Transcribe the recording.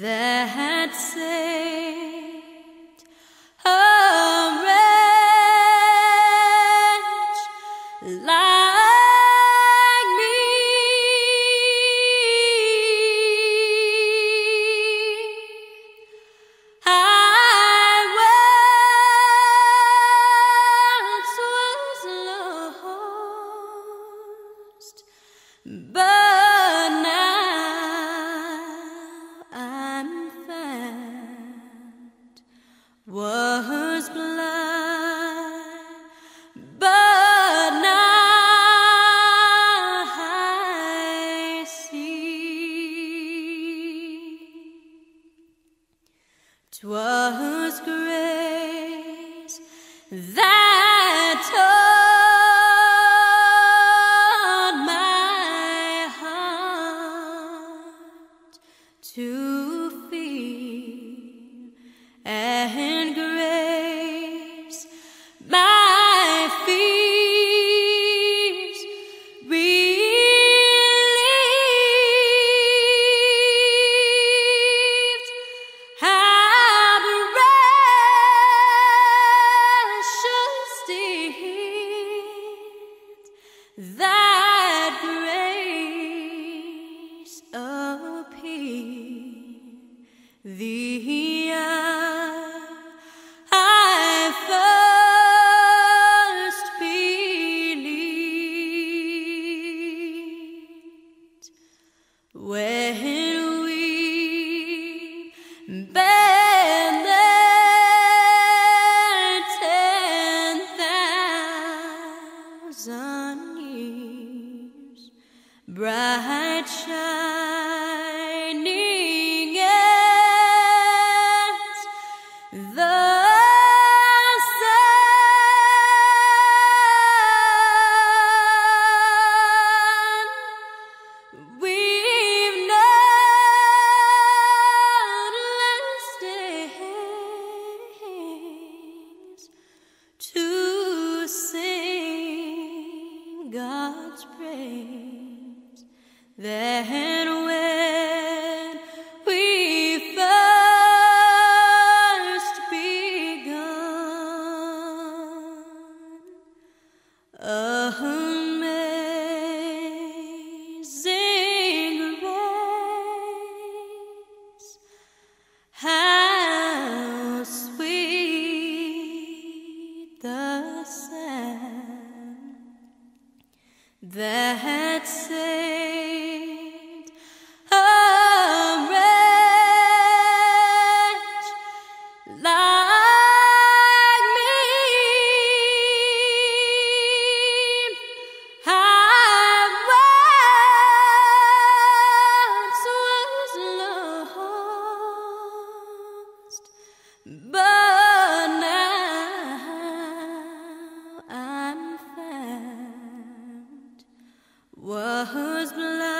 that say Soit that grace appeal the I first believed when we. sun is bright shine. God's praise, then will. had saved a wretch like was blind.